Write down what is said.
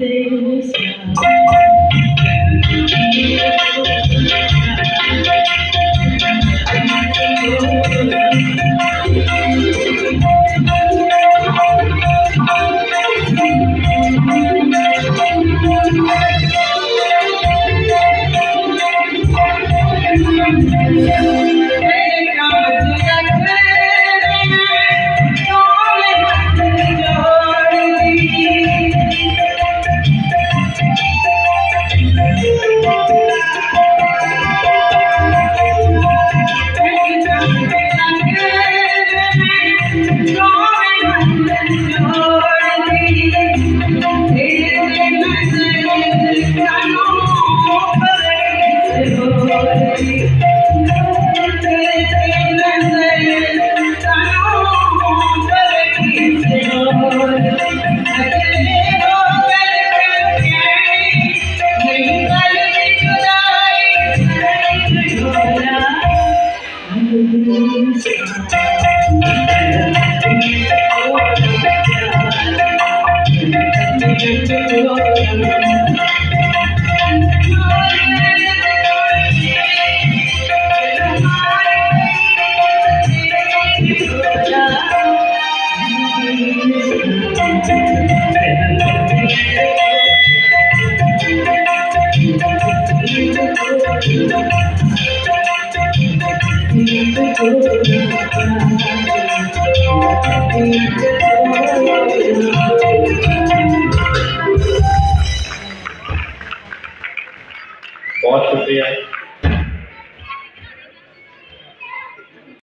飞翔 बहुत शुक्रिया